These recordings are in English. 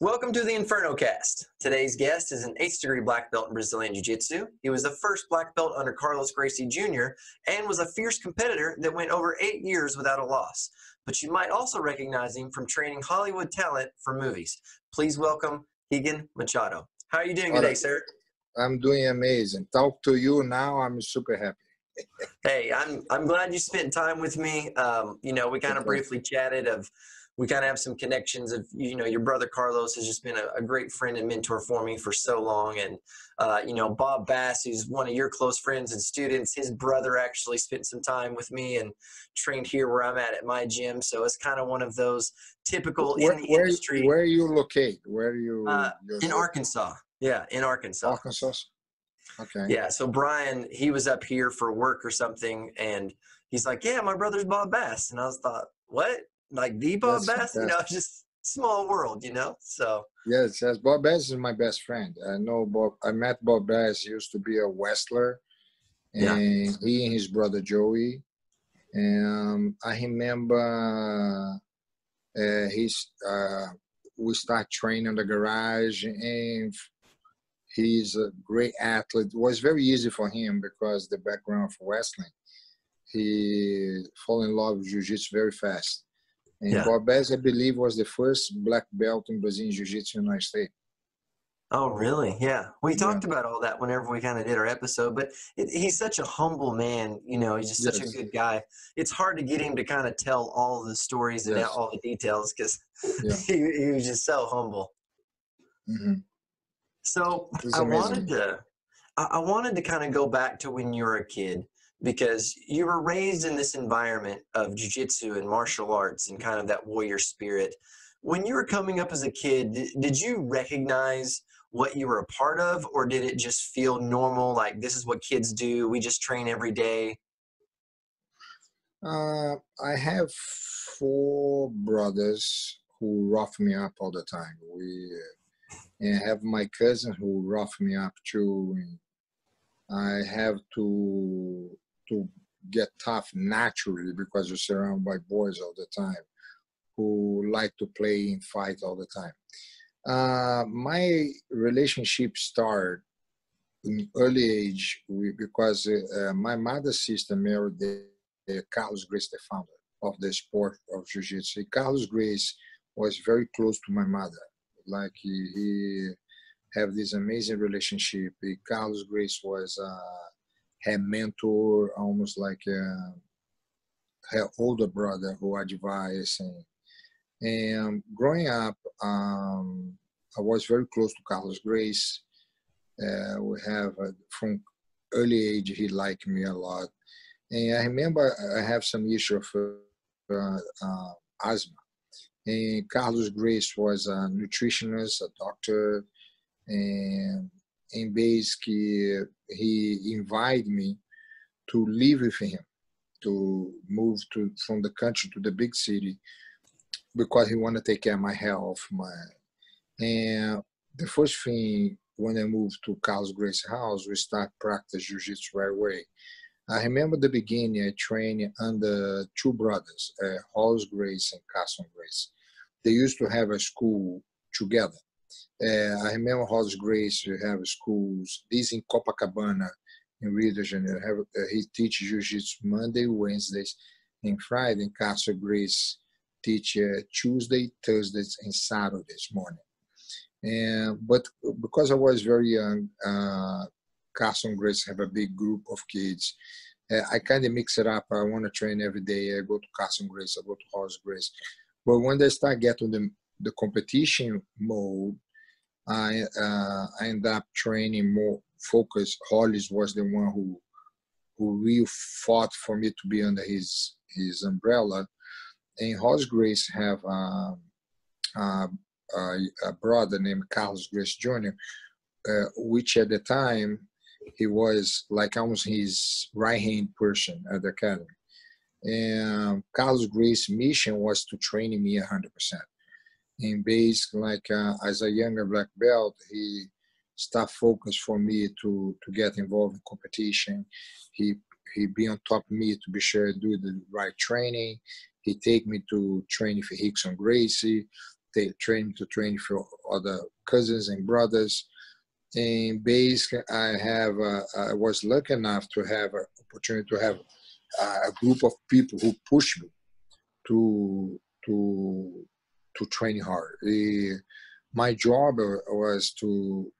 Welcome to the Inferno Cast. Today's guest is an eighth degree black belt in Brazilian Jiu Jitsu. He was the first black belt under Carlos Gracie Jr. and was a fierce competitor that went over eight years without a loss. But you might also recognize him from training Hollywood talent for movies. Please welcome Rigan Machado. How are you doing today, sir? I'm doing amazing. Talk to you now. I'm super happy. hey, I'm I'm glad you spent time with me. Um, you know, we kind of briefly chatted of we kind of have some connections of you know your brother carlos has just been a, a great friend and mentor for me for so long and uh, you know bob bass who's one of your close friends and students his brother actually spent some time with me and trained here where i'm at at my gym so it's kind of one of those typical where, in the where, industry where you locate? Where you uh, in arkansas. Yeah in arkansas. Arkansas? Okay. Yeah so brian he was up here for work or something and he's like yeah my brother's bob bass and i was thought what like the Bob Bass, you know, just small world, you know. So yes, yes, Bob Bass is my best friend. I know Bob. I met Bob Bass. He used to be a wrestler, and yeah. he and his brother Joey. And I remember uh, he's uh, we start training in the garage, and he's a great athlete. It was very easy for him because the background for wrestling. He fall in love with jiu-jitsu very fast and yeah. Bob Bass, I believe, was the first black belt in Brazilian Jiu-Jitsu in the United States. Oh, really? Yeah. We talked yeah. about all that whenever we kind of did our episode, but it, he's such a humble man. You know, he's just such yes. a good guy. It's hard to get him to kind of tell all the stories and yes. all the details because yeah. he, he, was just so humble. Mm-hmm. So I wanted to, I wanted to kind of go back to when you were a kid because you were raised in this environment of jujitsu and martial arts and kind of that warrior spirit. When you were coming up as a kid, did you recognize what you were a part of, or did it just feel normal? Like this is what kids do. We just train every day. Uh, I have four brothers who rough me up all the time. We and I have my cousin who rough me up too. I have to to get tough naturally because you're surrounded by boys all the time who like to play and fight all the time. Uh, my relationship started in early age because uh, my mother's sister married the, the Carlos Gracie, the founder of the sport of jiu-jitsu. Carlos Gracie was very close to my mother. Like he, he have this amazing relationship. Carlos Gracie was uh, her mentor, almost like uh, her older brother who advised. And, and growing up, um, I was very close to Carlos Gracie. Uh, we have uh, from early age he liked me a lot, and I remember I have some issue of uh, uh, asthma. And Carlos Gracie was a nutritionist, a doctor, and and basically he invited me to live with him, to move to from the country to the big city because he wanted to take care of my health. My and the first thing when I moved to Carlos Gracie house, we start practice jiu-jitsu right away. I remember the beginning, I trained under two brothers, uh, Hollis Gracie and Carlson Gracie. They used to have a school together. I remember Hollis Gracie have schools. This in Copacabana, in Rio de Janeiro. Have, uh, he teaches jiu-jitsu Monday, Wednesdays, and Friday. And Carlson Gracie teach uh, Tuesday, Thursdays, and Saturdays morning. And but because I was very young, uh, Gracie have a big group of kids. Uh, I kind of mix it up. I want to train every day. I go to Carlson Gracie. I go to Hollis Gracie. But when they start getting the the competition mode, I uh, I ended up training more focus. Hollis was the one who who really fought for me to be under his his umbrella. And Hollis Gracie have um, uh, a brother named Carlos Gracie Jr., uh, which at the time he was like almost his right hand person at the academy. And Carlos Gracie's mission was to train me 100% in base like uh, as a younger black belt he start focus for me to to get involved in competition he he be on top of me to be sure I do the right training he take me to training for Rickson Gracie training to train for other cousins and brothers. And basically, I have uh, I was lucky enough to have an opportunity to have a group of people who push me to to to train hard. My job was to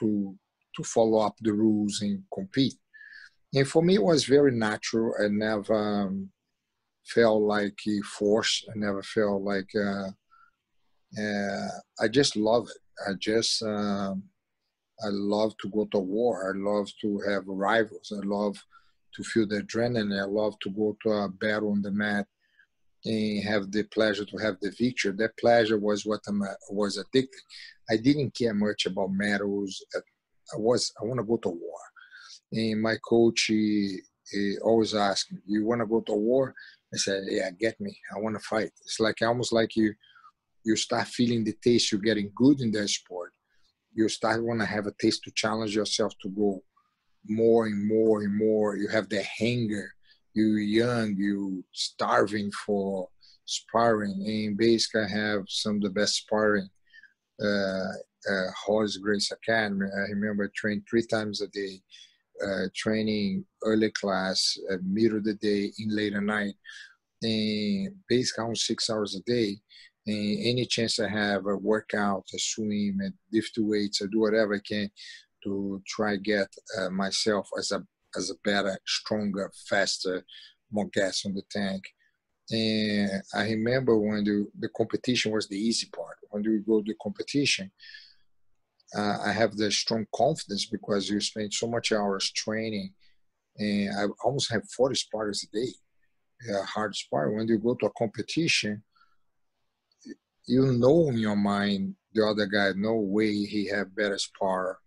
to to follow up the rules and compete. And for me, it was very natural. I never um, felt like he forced. I never felt like uh, uh, I just love it. I just um, I love to go to war. I love to have rivals. I love to feel the adrenaline. I love to go to a battle on the mat and have the pleasure to have the victory. That pleasure was what I was addicted. I didn't care much about medals. I was I want to go to war. And my coach he, he always asked me, "You want to go to war?" I said, "Yeah, get me. I want to fight." It's like almost like you you start feeling the taste. You're getting good in that sport. You start want to have a taste to challenge yourself to go more and more and more. You have the hunger. You're young. you're starving for sparring. And basically, I have some of the best sparring. Uh, uh, Horse Grace Academy. I remember I trained three times a day, uh, training early class, uh, middle of the day, in later night, and basically on six hours a day. And any chance I have, a workout, a swim, and lift weights, or do whatever I can to try get uh, myself as a as a better, stronger, faster, more gas on the tank. And I remember when the, the competition was the easy part. When you go to the competition, uh, I have the strong confidence because you spend so much hours training, and I almost have 40 spars a day. Yeah, hard spar. When you go to a competition, you know in your mind the other guy, no way he have better spar,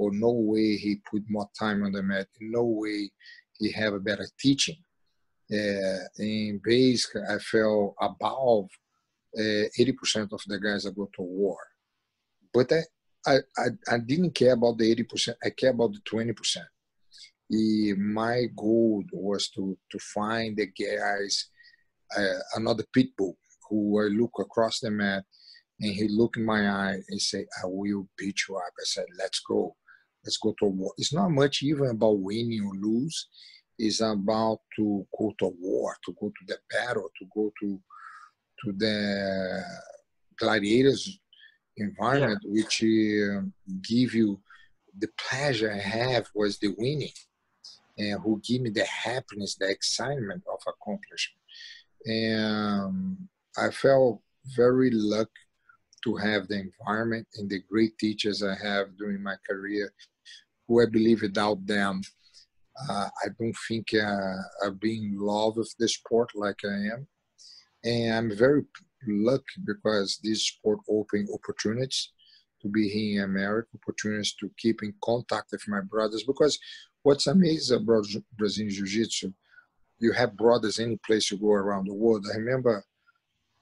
or no way he put more time on the mat, no way he have a better teaching. Uh, in basically, I felt above uh, 80% of the guys that go to war. But I, I, I, I didn't care about the 80%, I care about the 20%. my goal was to, to find the guys, uh, another pit bull who I look across the mat and he look in my eye and say, I will beat you up. I said, let's go. Let's go to war. It's not much even about winning or lose. It's about to go to war, to go to the battle, to go to to the gladiators environment yeah. which uh, give you the pleasure I have was the winning and who give me the happiness, the excitement of accomplishment. And um, I felt very lucky to have the environment and the great teachers I have during my career, who I believe without them, uh, I don't think uh, I've been in love with the sport like I am. And I'm very lucky because this sport open opportunities to be here in America, opportunities to keep in contact with my brothers. Because what's amazing about Brazilian Jiu-Jitsu, you have brothers any place you go around the world. I remember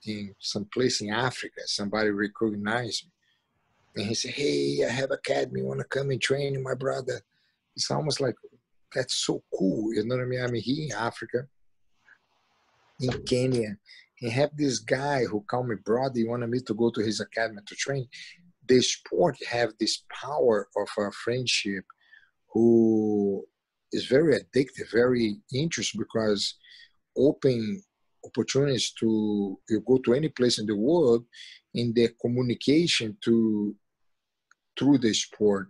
in some place in Africa, somebody recognized me. And he said, hey, I have academy, want to come and train my brother. It's almost like, that's so cool. You know what I mean? I mean, here in Africa, in Kenya, he have this guy who called me brother. He wanted me to go to his academy to train. The sport have this power of a friendship who is very addictive, very interesting because open opportunities to you go to any place in the world in the communication to through the sport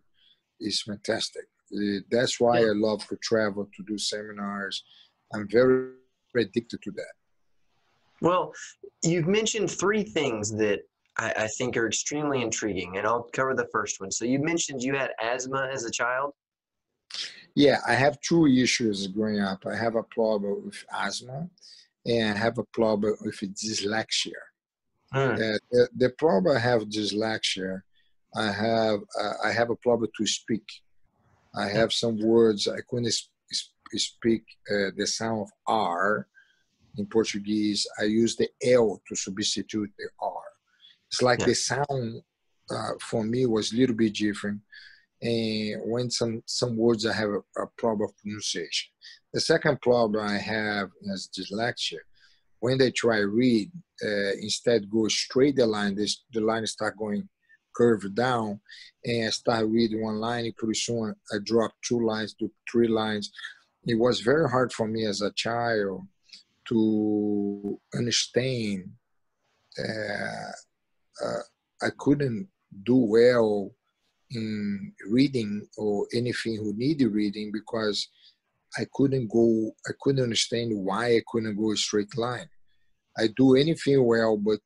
is fantastic. Uh, that's why. I love to travel to do seminars. I'm very addicted to that. Well, you've mentioned three things that I, I, think are extremely intriguing, and I'll cover the first one. So you mentioned you had asthma as a child. Yeah, I have two issues growing up. I have a problem with asthma, and I have a problem with dyslexia. Hmm. Uh, the, the, problem I have dyslexia. I have uh, I have a problem to speak. I have some words I couldn't sp- speak uh, the sound of R in Portuguese, I use the L to substitute the R. It's like yeah. the sound uh, for me was a little bit different. And when some, some words I have a, a problem of pronunciation. The second problem I have is dyslexia. when they try read, uh, instead go straight the line, this, the line start going curved down, and I start reading one line, and pretty soon I drop two lines to three lines. It was very hard for me as a child to understand. Uh, uh, I couldn't do well in reading or anything who needed reading because I couldn't go, I couldn't understand why I couldn't go a straight line. I do anything well, but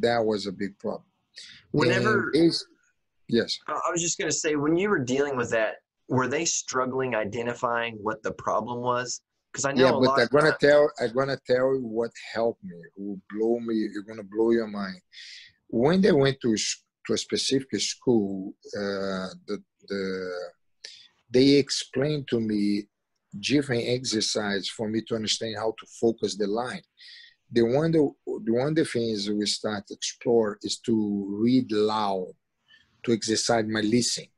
that was a big problem. Whenever, is yes, I was just going to say, when you were dealing with that, were they struggling identifying what the problem was? Because I know yeah, but I'm gonna tell, I'm gonna tell you what helped me, who blow me, you're gonna blow your mind. When they went to to a specific school, uh, the the they explained to me different exercise for me to understand how to focus the line. The one the, the one the things we start to explore is to read loud, to exercise my listening.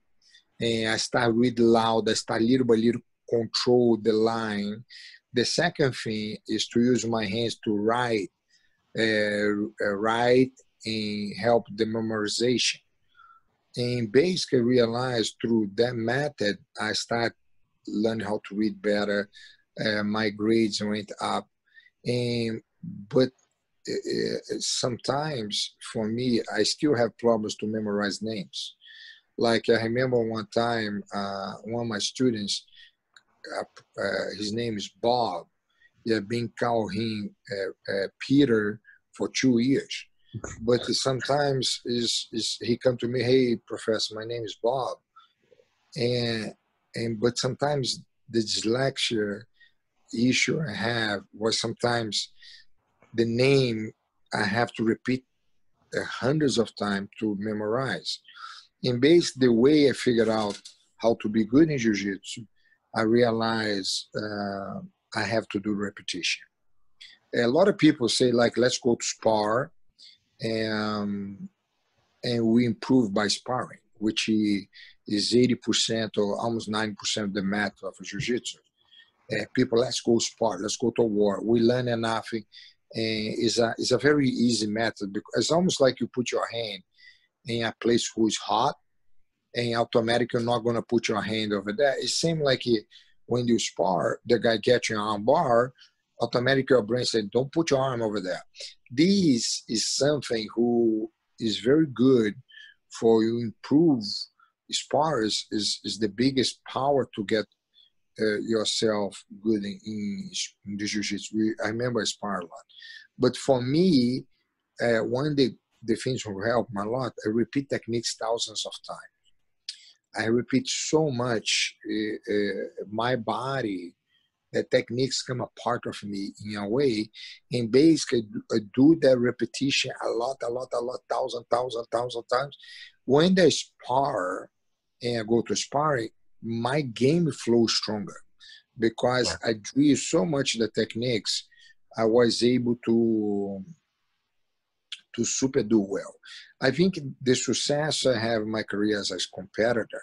And I start read loud, I start little by little control the line. The second thing is to use my hands to write, uh, uh write and help the memorization. And basically realize through that method, I start learned how to read better. Uh, my grades went up, and but uh, sometimes for me, I still have problems to memorize names. Like I remember one time, uh, one of my students, uh, uh, his name is Bob. Yeah, been calling him uh, Peter for two years. But sometimes is is he come to me, hey professor, my name is Bob, and and but sometimes the dyslexia issue I have was sometimes the name I have to repeat hundreds of times to memorize. And based the way I figured out how to be good in jiu-jitsu, I realized uh, I have to do repetition. A lot of people say like, let's go to spar, and and we improve by sparring, which is 80% or almost 90% of the math of jiu-jitsu. Uh, people, let's go spar, let's go to war. We learn enough. And it's a, it's a very easy method because it's almost like you put your hand in a place who is hot and automatically you're not going to put your hand over there. It seems like it, when you spar, the guy gets your arm bar, automatically your brain said, don't put your arm over there. This is something who is very good for you improve spars is, is is the biggest power to get uh, yourself good in, in, in the jiu-jitsu. I remember spar a lot. But for me, uh, one of the, the things will help me a lot, I repeat techniques thousands of times. I repeat so much, uh, uh my body, that techniques come a part of me in a way. And basically, I do that repetition a lot, a lot, a lot, thousand, thousand, thousand times. When they spar, and I go to sparring, my game flows stronger because. I drew so much the techniques. I was able to to super do well. I think the success I have in my career as a competitor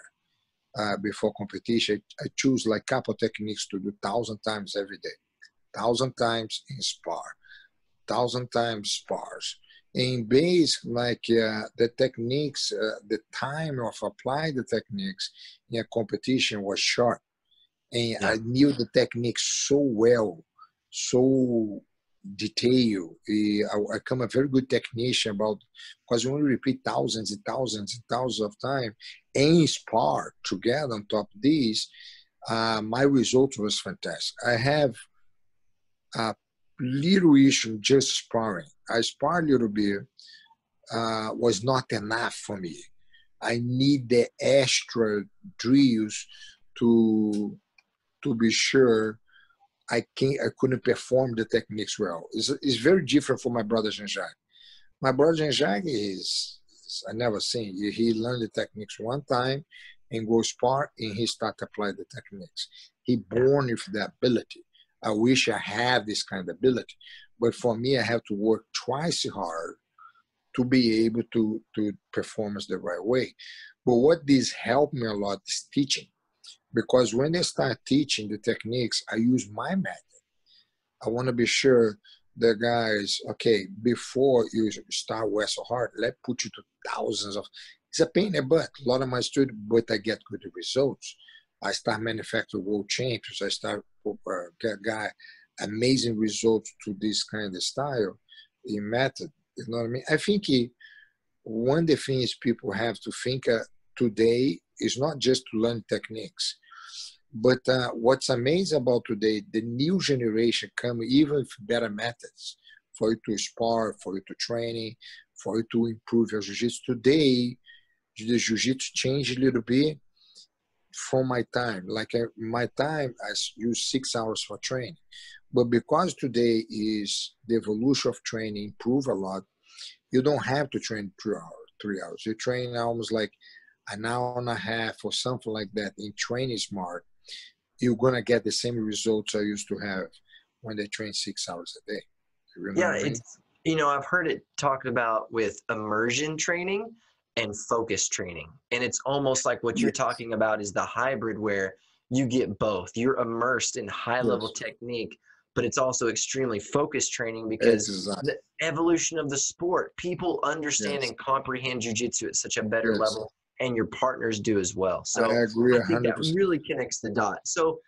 uh, before competition, I choose like couple techniques to do thousand times every day, thousand times in spar, thousand times spars in base like uh, the techniques uh, the time of applying the techniques in a competition was short. And yeah. i knew the techniques so well so detailed I, I come a very good technician about because when we repeat thousands and thousands and thousands of times and spar together on top of these uh, my result was fantastic. I have a little issue just sparring I spar a little bit uh, was not enough for me. I need the extra drills to to be sure I can I couldn't perform the techniques well. It's, it's very different for my brother Jean Jacques. My brother Jean Jacques is, is I never seen. He learned the techniques one time and go spar and he start to apply the techniques. He born with the ability. I wish I had this kind of ability. But for me, I have to work twice as hard to be able to, to perform the right way. But what this helped me a lot is teaching. Because when I start teaching the techniques, I use my method. I want to be sure the guys, okay, before you start Wrestle Hard, let put you to thousands of. It's a pain in the butt. A lot of my students, but I get good results. I start manufacturing world champions. I start uh, guy amazing results to this kind of style in method. You know what I mean? I think he, one of the things people have to think uh, today is not just to learn techniques but uh, what's amazing about today, the new generation come even with better methods for you to spar, for you to training, for you to improve your jiu-jitsu. Today, the jiu-jitsu changed a little bit from my time. Like uh, my time, I use six hours for training. But because today is the evolution of training improve a lot, you don't have to train three hours. Three hours. You train almost like an hour and a half or something like that in training smart you're gonna get the same results I used to have when they train six hours a day. yeah, it's you know I've heard it talked about with immersion training and focus training, and it's almost like what you're talking about is the hybrid where you get both. You're immersed in high level yes. technique, but it's also extremely focused training because exactly. the evolution of the sport, people understand yes. and comprehend jujitsu at such a better yes. level and your partners do as well. So I agree. 100%. I think that really connects the dot. So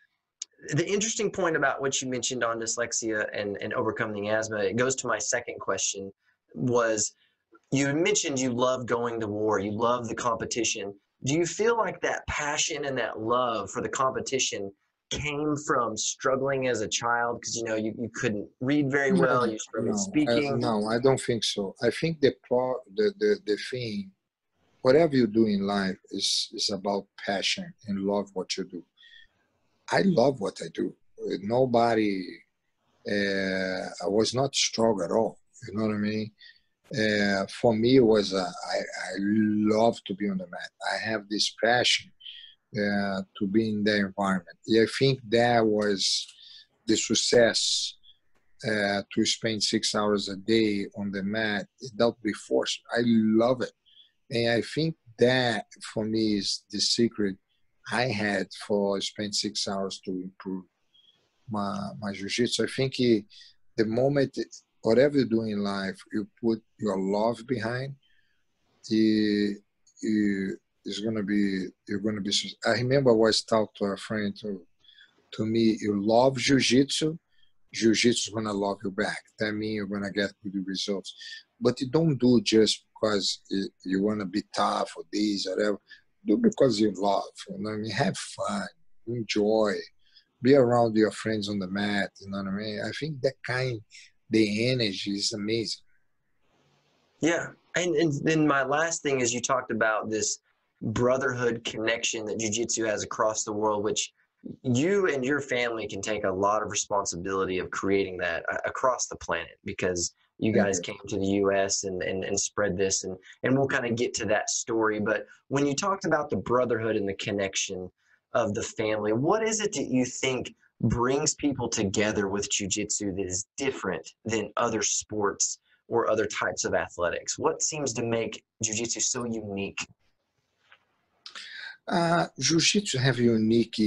the interesting point about what you mentioned on dyslexia and, and overcoming asthma, it goes to my second question was you mentioned you love going to war, you love the competition. Do you feel like that passion and that love for the competition came from struggling as a child because you know you, you couldn't read very well, you struggled no, speaking? I, no, I don't think so. I think the pro the, the, the thing whatever you do in life is is about passion and love what you do. I love what I do. Nobody, uh, I was not strong at all. You know what I mean? Uh, for me, it was uh, I, I love to be on the mat. I have this passion uh, to be in the environment. I think that was the success uh, to spend six hours a day on the mat without be forced. I love it. And I think that for me is the secret I had for spend six hours to improve my, my jiu-jitsu. I think the moment, whatever you do in life, you put your love behind, the, you, it's gonna be, you're gonna be, I remember I was taught to a friend to, to me, you love jiu-jitsu, jiu-jitsu is gonna love you back. That means you're gonna get good results. But you don't do just because you want to be tough or this or whatever. Do because you love. You know what I mean? Have fun, enjoy, be around your friends on the mat. You know what I mean? I think that kind, the energy is amazing. Yeah, and and then my last thing is you talked about this brotherhood connection that jiu-jitsu has across the world which you and your family can take a lot of responsibility of creating that uh, across the planet because you guys came to the US and, and, and spread this and, and we'll kind of get to that story. But when you talked about the brotherhood and the connection of the family, what is it that you think brings people together with jujitsu that is different than other sports or other types of athletics? What seems to make jujitsu so unique? Uh, jiu-jitsu have unique,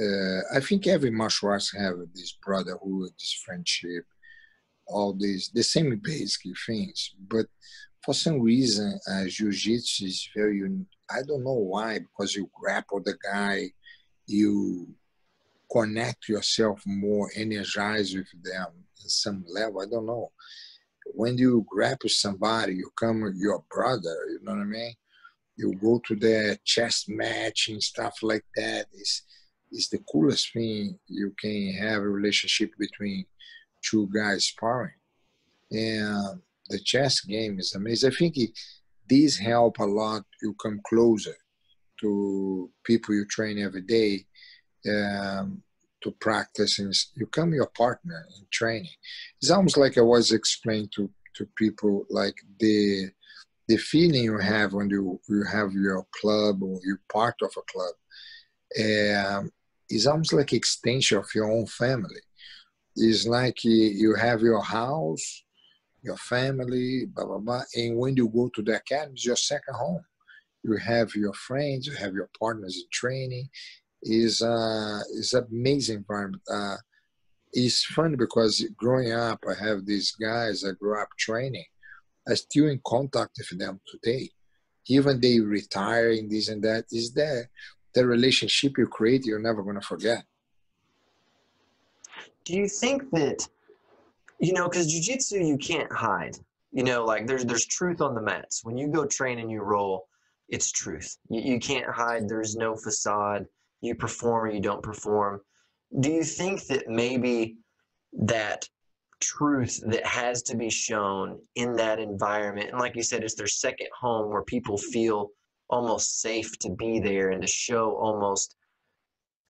uh, I think every martial arts have this brotherhood, this friendship, all these the same basic things. But for some reason uh, jiu-jitsu is very i don't know why because you grapple the guy you connect yourself more energize with them in some level i don't know. When you grapple somebody you come with your brother you know what i mean you go to the chess match and stuff like that is is the coolest thing you can have a relationship between two guys sparring. And the chess game is amazing. I think it, these help a lot. You come closer to people you train every day um, to practice, and you come your partner in training. It's almost like I was explaining to to people like the the feeling you have when you you have your club or you're part of a club um, is almost like extension of your own family it's like you have your house, your family, blah, blah, blah. And when you go to the academy, it's your second home. You have your friends, you have your partners in training. Is uh, is amazing environment. Uh, it's funny because growing up, I have these guys I grew up training. I still in contact with them today. Even they retire and this and that. Is there the relationship you create you're never gonna forget. Do you think that you know, because jujitsu you can't hide. You know, like there's there's truth on the mats. When you go train and you roll, it's truth. You, you can't hide. There's no facade. You perform or you don't perform do you think that maybe that truth that has to be shown in that environment. And like you said it's their second home where people feel almost safe to be there and to show almost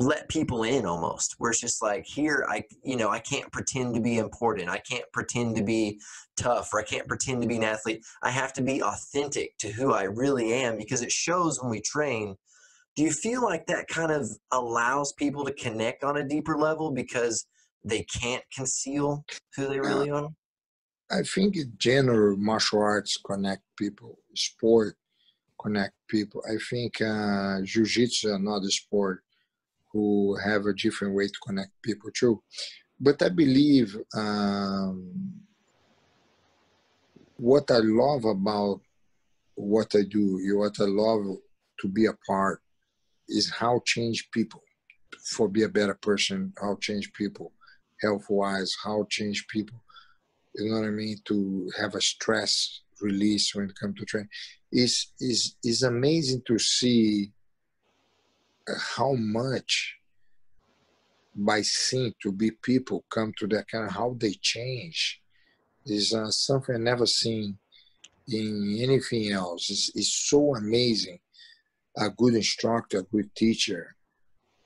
let people in almost where it's just like here i you know i can't pretend to be important. I can't pretend to be tough or i can't pretend to be an athlete. I have to be authentic to who i really am because it shows when we train. Do you feel like that kind of allows people to connect on a deeper level because they can't conceal who they really are? I think in general, martial arts connect people, sport connect people. I think uh, jiu-jitsu is another sport who have a different way to connect people too. But I believe um, what I love about what I do, you what I love to be a part is how change people for be a better person, how change people health wise, how change people, you know what I mean, to have a stress release when it comes to training. Is is is amazing to see how much by seeing to be people come to that kind of how they change is uh, something I never seen in anything else. It's, it's so amazing a good instructor, a good teacher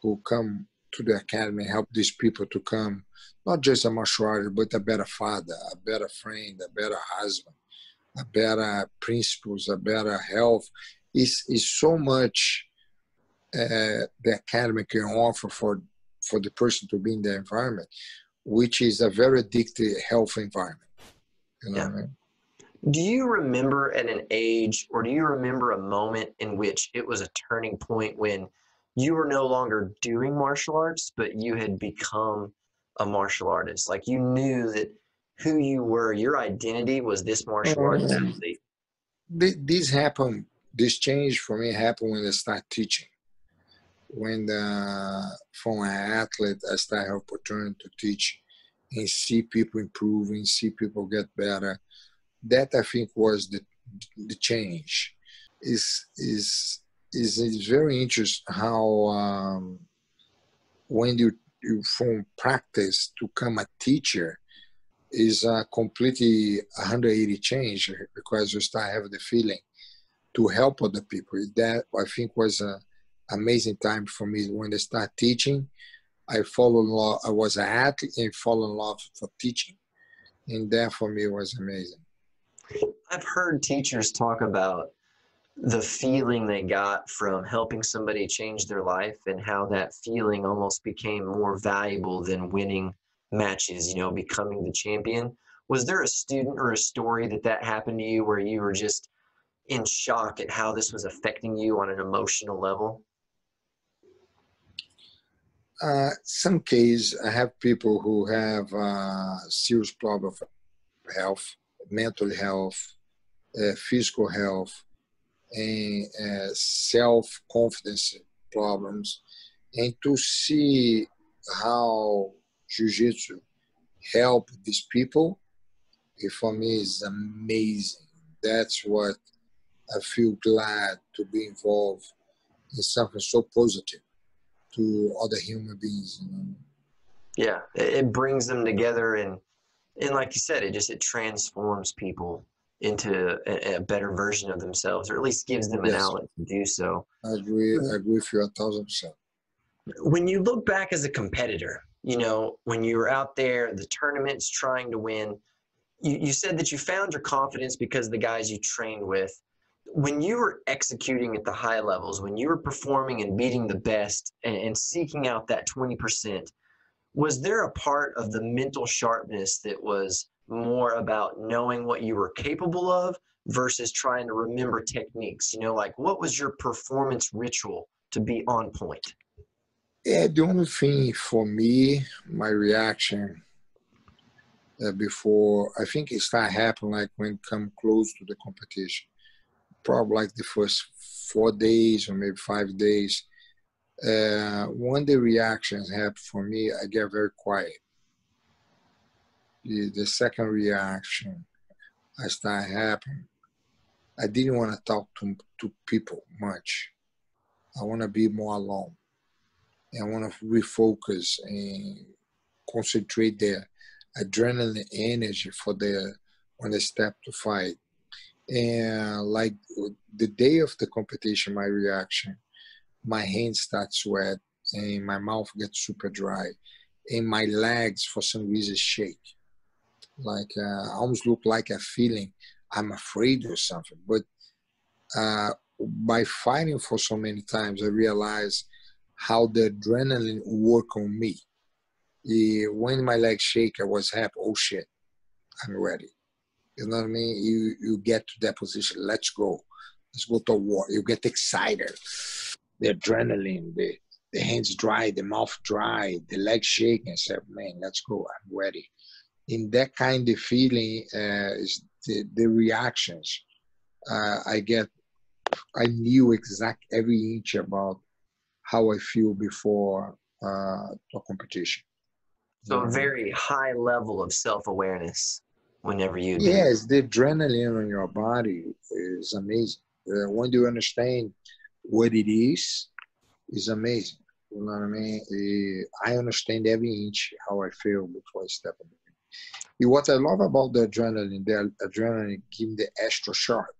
who come to the academy help these people to come not just a martial artist, but a better father, a better friend, a better husband, a better principles, a better health. Is is so much uh, the academy can offer for for the person to be in the environment, which is a very addictive health environment. You know yeah. I mean? Do you remember at an age, or do you remember a moment in which it was a turning point when you were no longer doing martial arts, but you had become a martial artist? Like you knew that who you were, your identity was this martial arts mm-hmm. athlete. This happened. This change for me happened when I started teaching. When the, from an athlete, I started opportunity to teach and see people improving, see people get better that I think was the the change. Is is is is very interesting how um, when you you from practice to become a teacher is a completely 180 change because you start having the feeling to help other people. That I think was a amazing time for me when I start teaching. I fall in love. I was an athlete and fall in love for teaching, and that for me was amazing. I've heard teachers talk about the feeling they got from helping somebody change their life and how that feeling almost became more valuable than winning matches, you know, becoming the champion. Was there a student or a story that that happened to you where you were just in shock at how this was affecting you on an emotional level? Uh, some case, I have people who have uh, serious problem of health, mental health, uh, physical health, and uh, self-confidence problems, and to see how jiu-jitsu help these people, it for me is amazing. That's what I feel glad to be involved in something so positive to other human beings. You know? Yeah, it brings them together and and like you said, it just it transforms people into a, a better version of themselves, or at least gives them an yes. outlet to do so. I agree. I agree with you a thousand percent. When you look back as a competitor, you know when you were out there, the tournaments, trying to win. You, you said that you found your confidence because the guys you trained with. When you were executing at the high levels, when you were performing and beating the best and, and seeking out that 20%, was there a part of the mental sharpness that was more about knowing what you were capable of versus trying to remember techniques? You know, like what was your performance ritual to be on point? Yeah, the only thing for me, my reaction uh, before I think it started happening like when come close to the competition, probably like the first four days or maybe five days. Uh, when the reactions happen for me, I get very quiet. The, the second reaction, I start happening. I didn't want to talk to to people much. I want to be more alone. And I want to refocus and concentrate the adrenaline energy for the on the step to fight. And like the day of the competition, my reaction, my hands start sweat and my mouth gets super dry and my legs for some reason shake. Like uh, almost look like a feeling I'm afraid or something. But uh, by fighting for so many times, I realized how the adrenaline work on me. when my legs shake, I was happy. Oh shit, I'm ready. You know what I mean? You you get to that position. Let's go. Let's go to war. You get excited. The adrenaline, the the hands dry, the mouth dry, the legs shaking. Say, man, let's go. I'm ready. In that kind of feeling uh, is the, the reactions. Uh, I get. I knew exact every inch about how I feel before uh, a competition. So a very high level of self awareness whenever you. Do. Yes, the adrenaline in your body is amazing. Uh, when you understand what it is, is amazing. You know what I mean? Uh, I understand every inch how I feel before I step in. What I love about the adrenaline, the adrenaline give me the extra sharp.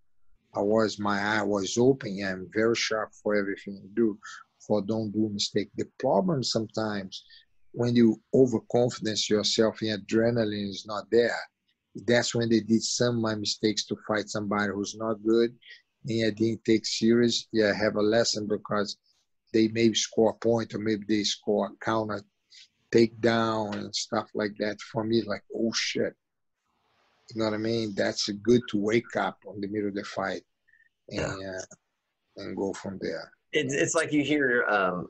I was my eye was open. I'm very sharp for everything I do for don't do mistake. The problem sometimes when you overconfidence yourself in adrenaline is not there. That's when they did some my mistakes to fight somebody who's not good and I didn't take serious. Yeah, have a lesson because they maybe score a point or maybe they score counter takedown and stuff like that. For me, like, oh shit. You know what I mean? That's a good to wake up on the middle of the fight and yeah. uh, and go from there it's, it's like you hear um,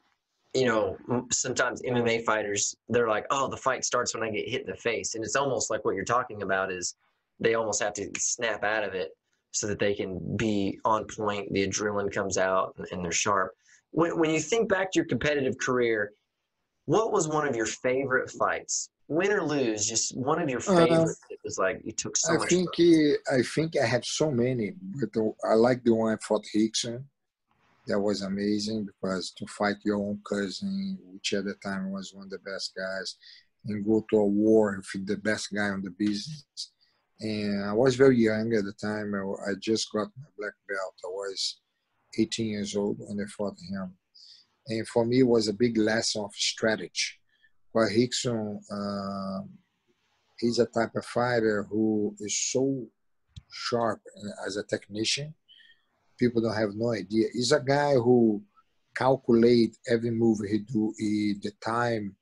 you know sometimes mma fighters they're like oh the fight starts when i get hit in the face and it's almost like what you're talking about is they almost have to snap out of it so that they can be on point the adrenaline comes out and, and they're sharp when, when you think back to your competitive career what was one of your favorite fights win or lose just one of your favorites uh, it was like you took so I much think uh, i think i have so many but i like the one for Rickson that was amazing because to fight your own cousin, which at the time was one of the best guys, and go to a war with the best guy on the business. And I was very young at the time. I, I just got my black belt. I was 18 years old when I fought him. And for me, was a big lesson of strategy. But Rickson, uh, he's a type of fighter who is so sharp as a technician people don't have no idea. He's a guy who calculate every move he do, he, the time,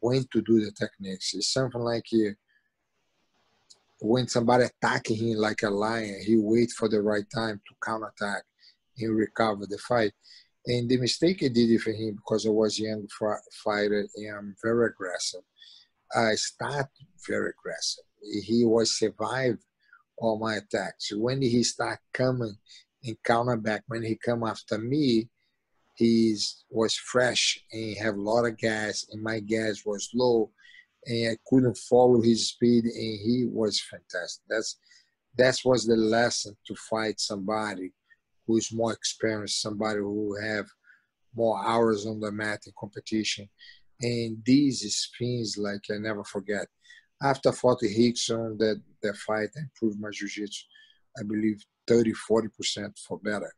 when to do the techniques. It's something like he, when somebody attacking him like a lion, he wait for the right time to counterattack and recover the fight. And the mistake I did for him because I was a young fighter and I'm very aggressive. I start very aggressive. He was survived all my attacks. When he start coming in back when he come after me, he was fresh and he have a lot of gas and my gas was low and I couldn't follow his speed and he was fantastic. That's that was the lesson to fight somebody who's more experienced, somebody who have more hours on the mat in competition. And these spins like I never forget. After fought Rickson, that that fight improved my jiu-jitsu, I believe 30, 40% for better.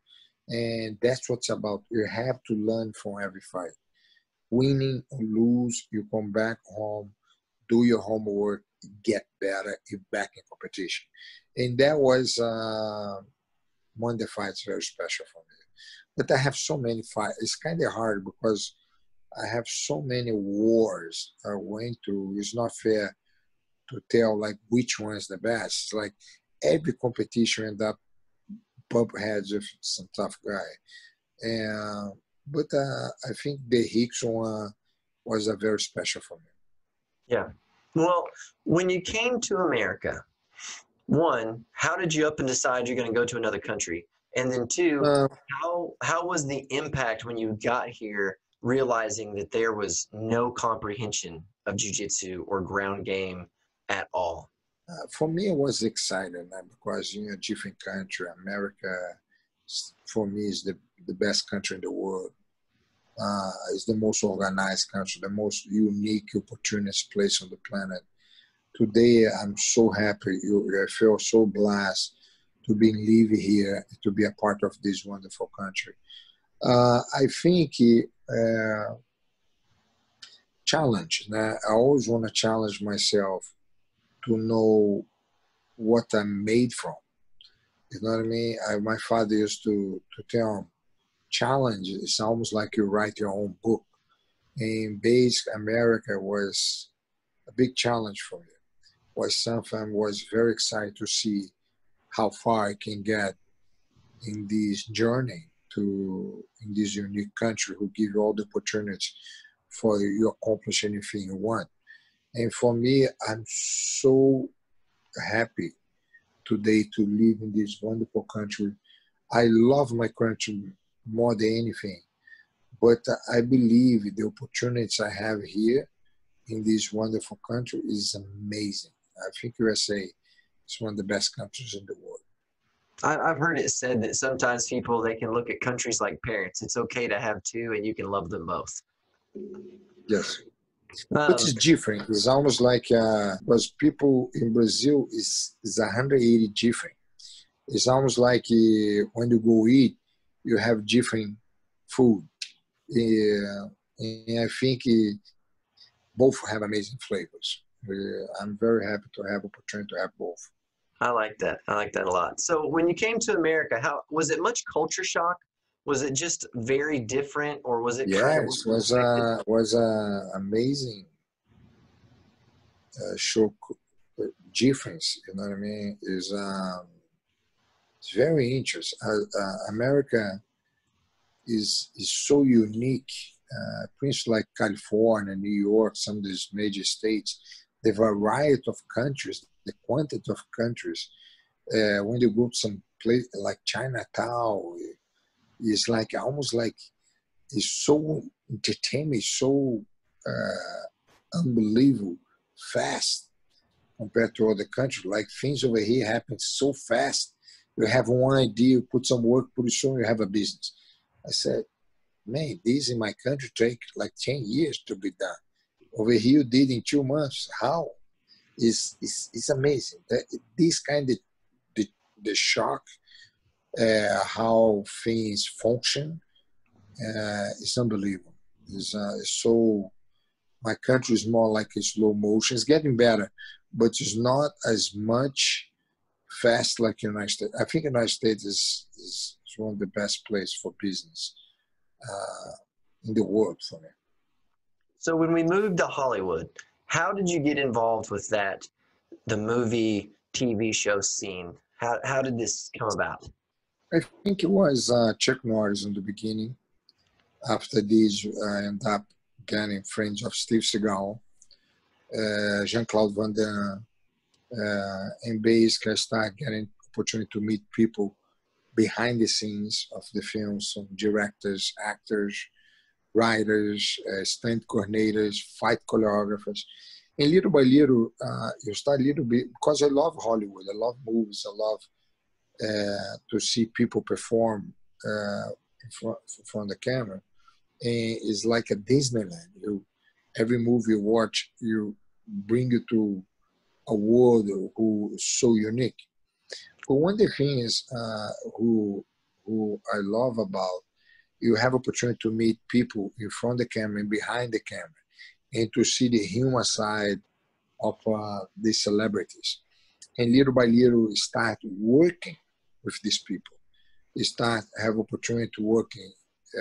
And that's what's about. You have to learn from every fight. Winning or lose, you come back home, do your homework, get better, you back in competition. And that was uh, the fights very special for me. But I have so many fights. It's kind of hard because I have so many wars I went through. It's not fair to tell like which one is the best. It's like every competition end up bump heads with some tough guy. And but uh, I think the Hicks one was a very special for me. Yeah. Well, when you came to America, one, how did you up and decide you're going to go to another country? And then two, uh, how how was the impact when you got here, realizing that there was no comprehension of jujitsu or ground game at all? Uh, for me, it was exciting because in a different country, America, for me, is the, the best country in the world. Uh, it's the most organized country, the most unique, opportunist place on the planet. Today, I'm so happy. I feel so blessed to be living here, to be a part of this wonderful country. Uh, I think uh, challenge. I always want to challenge myself to know what I'm made from. You know what I mean? I, my father used to, to tell challenge is almost like you write your own book. And base America was a big challenge for me. Was something I was very excited to see how far I can get in this journey to in this unique country who give you all the opportunities for you accomplish anything you want. And for me, I'm so happy today to live in this wonderful country. I love my country more than anything, but I believe the opportunities I have here in this wonderful country is amazing. I think USA is one of the best countries in the world. I've heard it said that sometimes people they can look at countries like parents. It's okay to have two, and you can love them both. Yes. Um, Which is different. It's almost like uh, because people in Brazil is is 180 different. It's almost like uh, when you go eat, you have different food. Uh, and I think uh, both have amazing flavors. Uh, I'm very happy to have opportunity to have both. I like that. I like that a lot. So when you came to America, how was it much culture shock was it just very different or was it yes kind of was uh was uh amazing uh, show difference you know what i mean is um it's very interesting uh, uh, america is is so unique uh, places like california new york some of these major states the variety of countries the quantity of countries uh, when you go to some place like chinatown is like almost like it's so entertaining, so uh, unbelievable fast compared to other countries. Like things over here happen so fast. You have one idea, you put some work, pretty soon you have a business. I said, man, this in my country take like 10 years to be done. Over here did in two months. How? Is it's, it's amazing. That, this kind of the, the shock uh, how things function uh, is unbelievable. It's, uh, it's, so my country is more like a slow motion. It's getting better, but it's not as much fast like United States. I think United States is, is, is one of the best places for business uh, in the world for me. So when we moved to Hollywood, how did you get involved with that, the movie, TV show scene? How, how did this come about? I think it was uh, Chuck Norris in the beginning. After this, I ended up getting friends of Steve Seagal, uh, Jean-Claude Van Damme, uh, and basically I started getting opportunity to meet people behind the scenes of the films, some directors, actors, writers, uh, stunt coordinators, fight choreographers. And little by little, uh, you start a little bit, because I love Hollywood, I love movies, I love uh, to see people perform in front, in front the camera. And it's like a Disneyland. You, every movie you watch, you bring you to a world who is so unique. But one of the things uh, who who I love about you have opportunity to meet people in front of the camera and behind the camera and to see the human side of uh, these celebrities. And little by little, start working with these people. You start have opportunity to work in,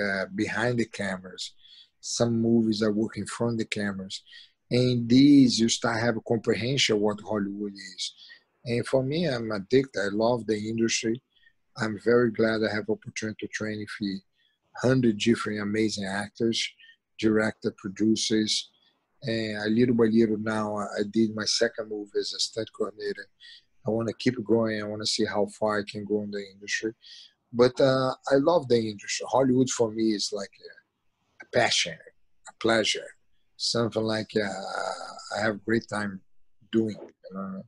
uh, behind the cameras. Some movies are working from the cameras. And these, you start have a comprehension what Hollywood is. And for me, I'm addicted. I love the industry. I'm very glad I have opportunity to train if 100 different amazing actors, director, producers. And a little by little now, I did my second move as a stunt coordinator. I want to keep going. I want to see how far I can go in the industry. But uh, I love the industry. Hollywood for me is like a, a passion, a pleasure, something like uh, I have a great time doing. You know?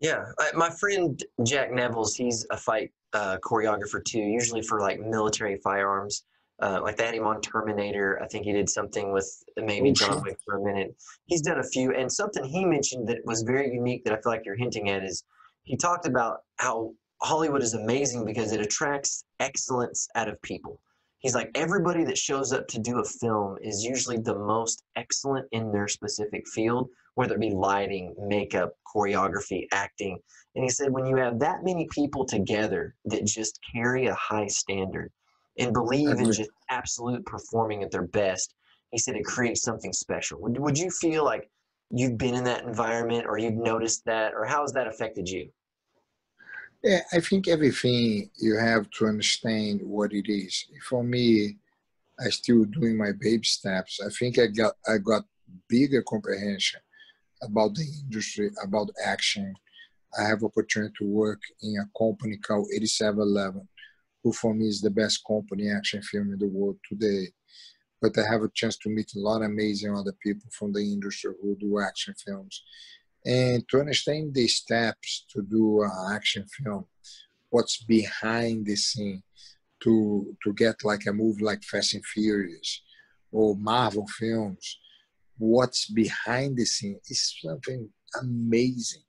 Yeah, my friend Jack Nevels, he's a fight uh, choreographer too, usually for like military firearms. Uh, like they had him on Terminator. I think he did something with maybe oh, John Wick for a minute. He's done a few, and something he mentioned that was very unique that I feel like you're hinting at is he talked about how Hollywood is amazing because it attracts excellence out of people. He's like everybody that shows up to do a film is usually the most excellent in their specific field, whether it be lighting, makeup, choreography, acting. And he said when you have that many people together that just carry a high standard and mm, believe in just absolute performing at their best, he said it creates something special. Would, would you feel like you've been in that environment or you've noticed that, or how has that affected you? Yeah, I think everything you have to understand what it is. For me, I still doing my baby steps. I think I got I got bigger comprehension about the industry, about action. I have opportunity to work in a company called 8711, who for me is the best company action film in the world today. But I have a chance to meet a lot of amazing other people from the industry who do action films. And to understand the steps to do an action film, what's behind the scene to to get like a movie like Fast and Furious or Marvel films, what's behind the scene is something amazing.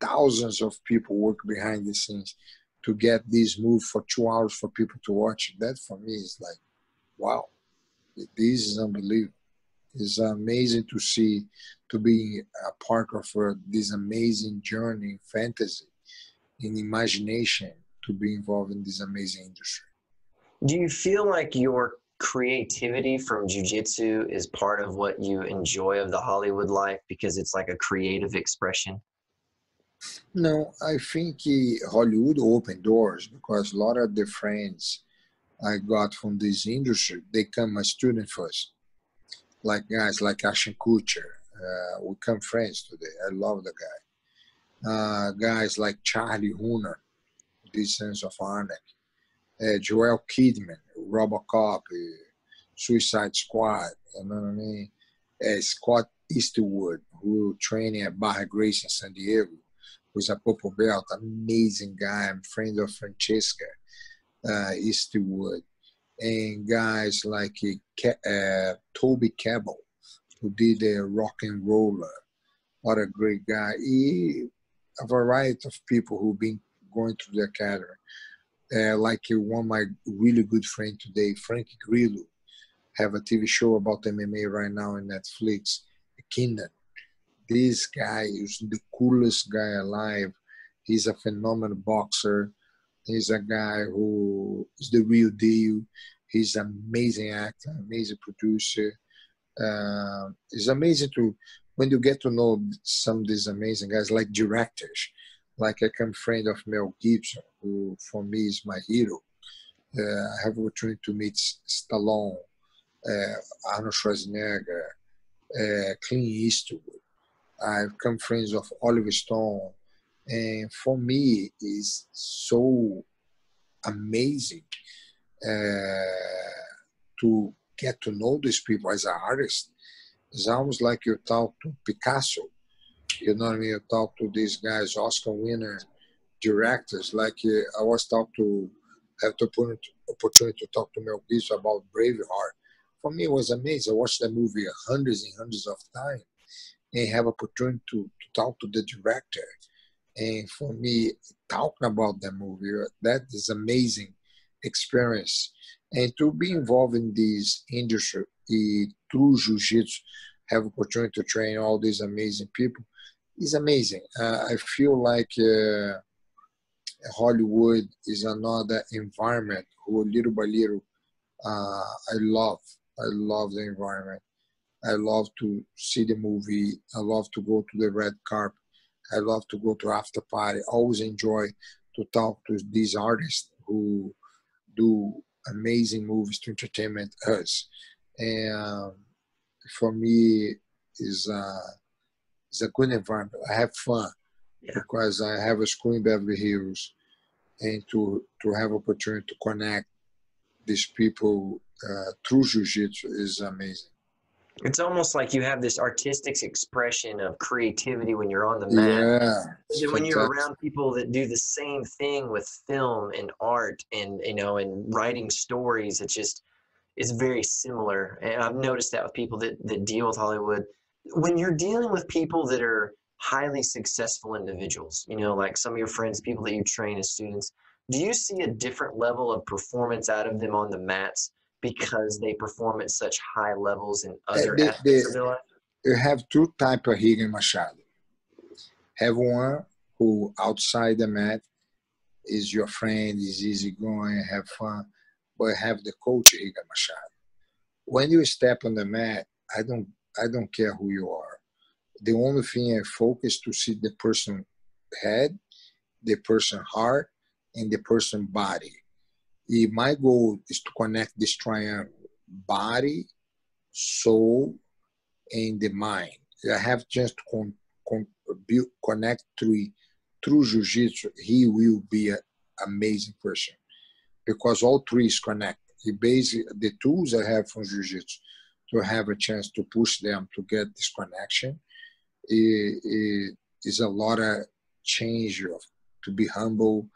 Thousands of people work behind the scenes to get this move for two hours for people to watch. That for me is like, wow, this is unbelievable. It's amazing to see, to be a part of uh, this amazing journey in fantasy, in imagination, to be involved in this amazing industry. Do you feel like your creativity from jujitsu is part of what you enjoy of the Hollywood life because it's like a creative expression? No, I think Hollywood opened doors because a lot of the friends I got from this industry, they come as student first. Like guys like Ashton Kutcher, uh, we come friends today. I love the guy. Uh, guys like Charlie Hunnam, this Sons of Anarchy, uh, Joel Kinnaman, Robocop, uh, Suicide Squad, you know what I mean? Uh, Scott Eastwood, who training at Baja Gracie in San Diego, who's a purple belt, amazing guy. Friend of Francesca uh, Eastwood, and guys like uh, Toby Kebbell, who did a RocknRolla. What a great guy. He, a variety of people who've been going through the academy. Uh, like one of my really good friend today, Frankie Grillo, have a TV show about MMA right now on Netflix, Kingdom. This guy is the coolest guy alive. He's a phenomenal boxer. He's a guy who is the real deal. He's an amazing actor, amazing producer. Uh, it's amazing to when you get to know some of these amazing guys, like directors, like I come friend of Mel Gibson, who for me is my hero. Uh, I have opportunity to meet Stallone, uh, Arnold Schwarzenegger, uh, Clint Eastwood. I've come friends of Oliver Stone, and for me is so amazing uh, to get to know these people as an artist. It's almost like you talk to Picasso, you know what I mean? You talk to these guys, Oscar winner directors. Like uh, I was talking to, have the opportunity to talk to Mel Gibson about Braveheart. For me, it was amazing. I watched that movie hundreds and hundreds of times and have opportunity to, to talk to the director and for me, talking about that movie, that is amazing experience. And to be involved in this industry through Jiu-Jitsu, have opportunity to train all these amazing people is amazing. Uh, I feel like uh, Hollywood is another environment who little by little uh, I love. I love the environment. I love to see the movie. I love to go to the red carpet. I love to go to after party. Always enjoy to talk to these artists who do amazing movies to entertainment us. And for me, is uh, is a good environment. I have fun yeah. because I have a school in Beverly Hills, and to to have opportunity to connect these people uh, through jiu-jitsu is amazing. It's almost like you have this artistic expression of creativity when you're on the mat. Yeah. And when you're around people that do the same thing with film and art and you know and writing stories, it's just it's very similar. And I've noticed that with people that, that deal with Hollywood. When you're dealing with people that are highly successful individuals, you know, like some of your friends, people that you train as students, do you see a different level of performance out of them on the mats because they perform at such high levels in other they, aspects they, of their life? You have two type of Rigan Machado. Have one who outside the mat is your friend, is easygoing, have fun, but have the coach Rigan Machado. When you step on the mat, I don't I don't care who you are. The only thing I focus to see the person head, the person heart, and the person body my goal is to connect this triangle body, soul, and the mind. I have just to con, con, connect three through jiu-jitsu. He will be an amazing person because all three is connected. He basically the tools I have from jiu-jitsu to have a chance to push them to get this connection it, it is a lot of change of to be humble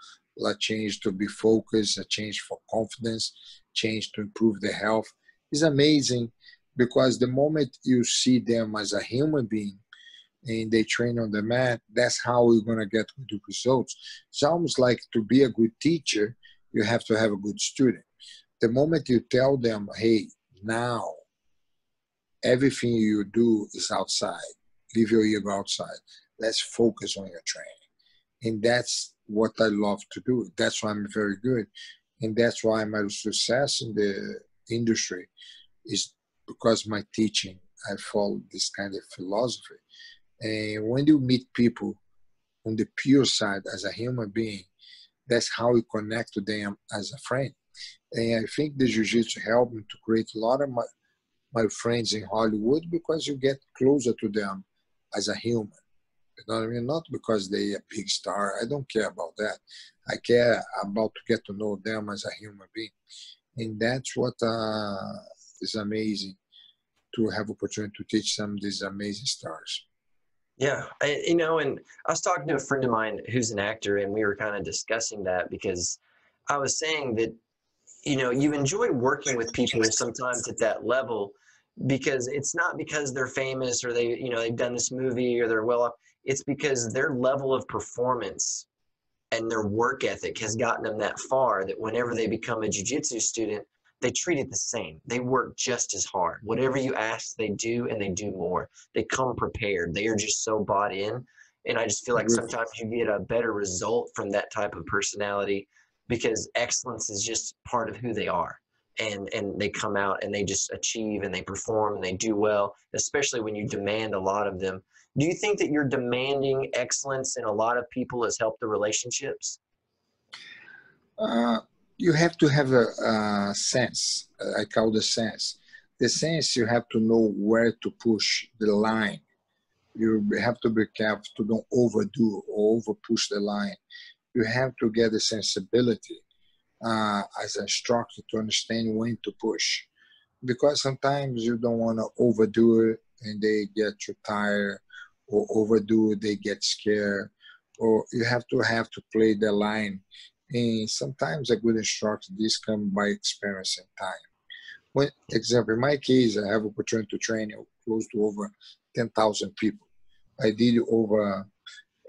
a change to be focused, a change for confidence, change to improve their health is amazing because the moment you see them as a human being and they train on the mat, that's how we're going to get good results. It's almost like to be a good teacher, you have to have a good student. The moment you tell them, hey, now everything you do is outside, leave your ego outside, let's focus on your training. And that's what I love to do. That's why I'm very good. And that's why my success in the industry is because my teaching, I follow this kind of philosophy. And when you meet people on the pure side as a human being, that's how you connect to them as a friend. And I think the Jiu-Jitsu helped me to create a lot of my, my friends in Hollywood because you get closer to them as a human. You know what I mean? Not because they a big star. I don't care about that. I care about to get to know them as a human being, and that's what uh, is amazing to have opportunity to teach some of these amazing stars. Yeah, I, you know, and I was talking to a friend of mine who's an actor, and we were kind of discussing that because I was saying that you know you enjoy working with people sometimes at that level because it's not because they're famous or they you know they've done this movie or they're well off it's because their level of performance and their work ethic has gotten them that far that whenever they become a jiu-jitsu student they treat it the same. They work just as hard. Whatever you ask they do and they do more. They come prepared. They are just so bought in. And i just feel like mm-hmm. sometimes you get a better result from that type of personality because excellence is just part of who they are. And and they come out and they just achieve and they perform and they do well especially when you demand a lot of them do you think that you're demanding excellence in a lot of people has helped the relationships? Uh, you have to have a, a sense i call the sense. The sense you have to know where to push the line. You have to be careful to don't overdo or over push the line. You have to get the sensibility uh, as a instructor to understand when to push. Because sometimes you don't want to overdo it and they get too tired or overdo they get scared or you have to have to play the line. And sometimes a good instructor this come by experience and time. When example in my case i have opportunity to train close to over 10,000 people. I did over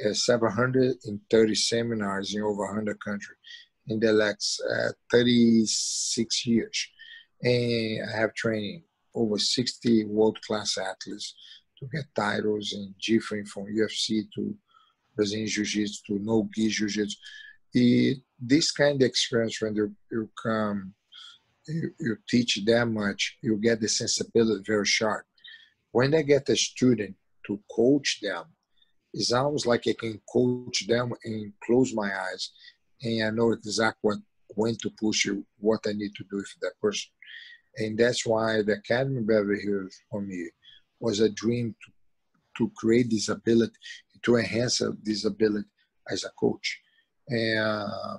uh, 730 seminars in over 100 countries in the last uh, 36 years. And I have trained over 60 world-class athletes to get titles in different from UFC to Brazilian Jiu-Jitsu to no-gi Jiu-Jitsu. this kind of experience when you, come, you, you teach that much, you get the sensibility very sharp. When I get a student to coach them, it's almost like I can coach them and close my eyes and I know exactly what when to push you, what I need to do with that person. And that's why the Academy Beverly Hills for me was a dream to, to create this ability, to enhance this ability as a coach. And, uh,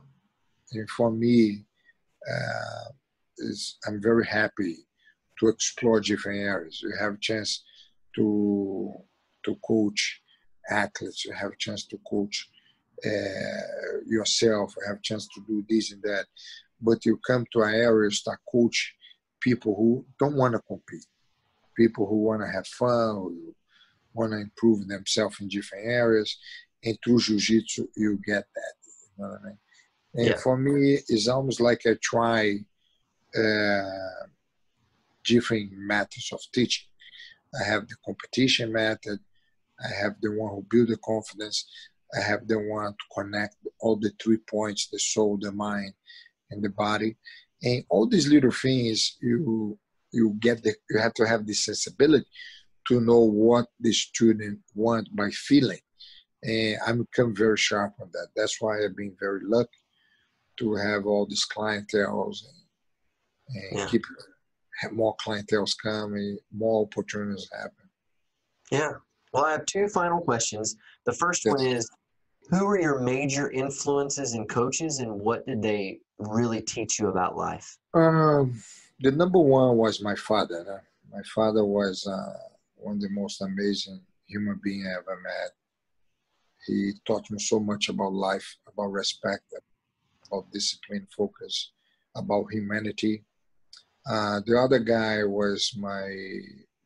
and for me, uh, is I'm very happy to explore different areas. You have a chance to to coach athletes. You have a chance to coach uh, yourself. You have a chance to do this and that. But you come to an area start coach people who don't want to compete, people who want to have fun, who want to improve themselves in different areas. And through jiu-jitsu, you get that. You know what I mean? And yeah. for me, it's almost like I try uh, different methods of teaching. I have the competition method. I have the one who build the confidence. I have the one to connect all the three points: the soul, the mind, and the body. And all these little things, you you get the you have to have the sensibility to know what the student want by feeling. And I'm become very sharp on that. That's why I've been very lucky to have all these clientels and, and yeah. keep have more clientels coming, more opportunities happen. Yeah. Well, I have two final questions. The first yes. one is who are your major influences and coaches and what did they really teach you about life? Um, the number one was my father. My father was uh, one of the most amazing human being I ever met. He taught me so much about life, about respect, about discipline, focus, about humanity. Uh, the other guy was my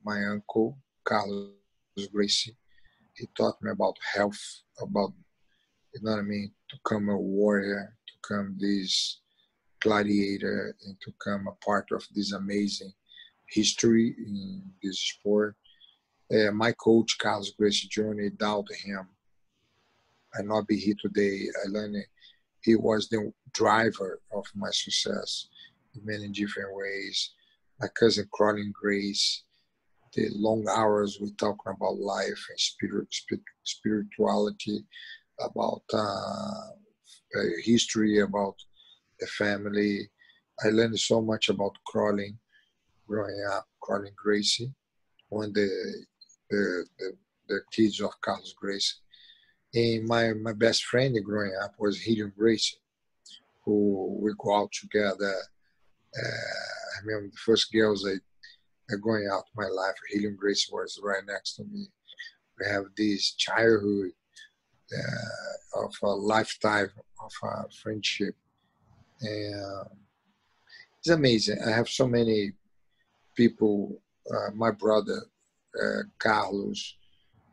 my uncle Carlos Gracie. He taught me about health, about you know what I mean, to become a warrior, to become this gladiator, and to come a part of this amazing history in this sport. Uh, my coach Carlos Gracie Jr. doubted him. I not be here today. I learned he was the driver of my success in many different ways. My cousin Crolin Gracie, the long hours we talking about life and spirit, spirituality, about uh, history, about the family. I learned so much about Crolin growing up, Crolin Gracie, of the, the, the, the kids of Carlos Gracie. And my, my best friend growing up was Rilion Gracie, who we go out together uh, I remember the first girls I, are going out my life. Rilion Gracie was right next to me. We have this childhood uh, of a lifetime of a friendship, and um, it's amazing. I have so many people. Uh, my brother uh, Carlos,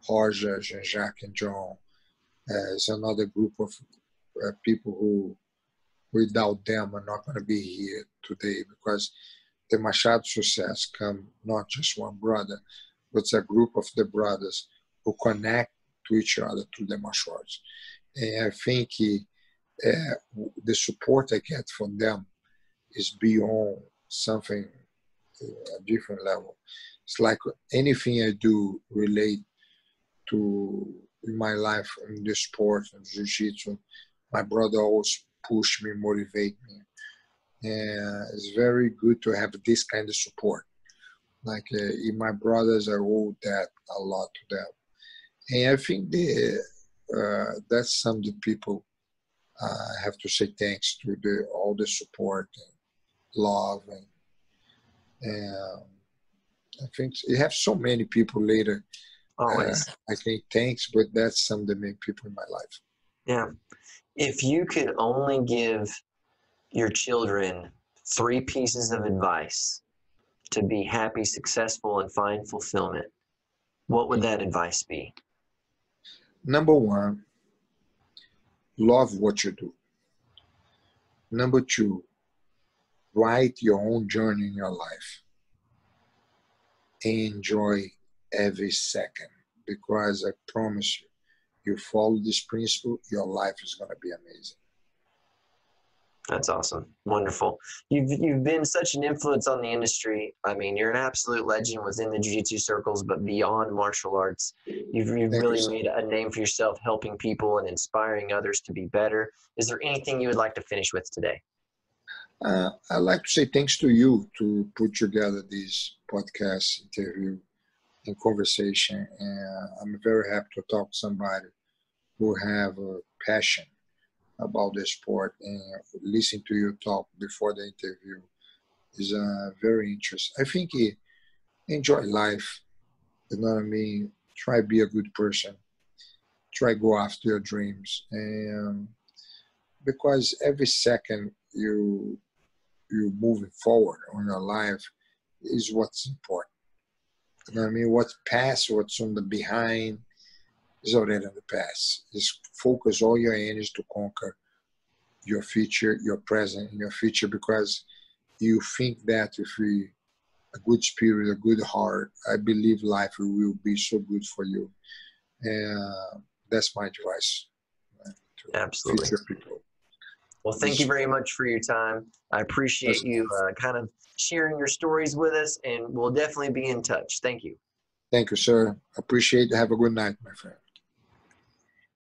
Roger, Jean-Jacques, and John. Uh, it's another group of uh, people who without them I'm not going to be here today because the Machado success come not just one brother, but it's a group of the brothers who connect to each other through the arts. And I think uh, the support I get from them is beyond something uh, a different level. It's like anything I do relate to in my life in the sport and jiu-jitsu. My brother always push me, motivate me. It's very good to have this kind of support. Like uh, my brothers, I owe that a lot to them. And I think the, uh, that's some of the people uh, have to say thanks to the, all the support and love. And, and I think you have so many people later. Always. Uh, I think thanks, but that's some of the main people in my life. Yeah if you could only give your children three pieces of advice to be happy, successful, and find fulfillment, what would that advice be? Number one, love what you do. Number two, write your own journey in your life. Enjoy every second because I promise you, you follow this principle, your life is going to be amazing. That's awesome. Wonderful. You've you've been such an influence on the industry. I mean, you're an absolute legend within the jiu-jitsu circles, but beyond martial arts. You've, you've really you. made a name for yourself helping people and inspiring others to be better. Is there anything you would like to finish with today? Uh, I'd like to say thanks to you to put together this podcast interview and conversation. And I'm very happy to talk to somebody who have a passion about the sport and listen to you talk before the interview is uh, very interesting. I think he enjoy life. You know what I mean? Try be a good person. Try go after your dreams, and because every second you you moving forward on your life is what's important. You know what I mean? What's past, what's on the behind is already in the past. Just focus all your energy to conquer your future, your present, and your future because you think that if we a good spirit, a good heart, I believe life will be so good for you. And uh, that's my advice. Absolutely. Well, thank you very much for your time. I appreciate you uh, kind of sharing your stories with us, and we'll definitely be in touch. Thank you. Thank you, sir. Appreciate it. Have a good night, my friend.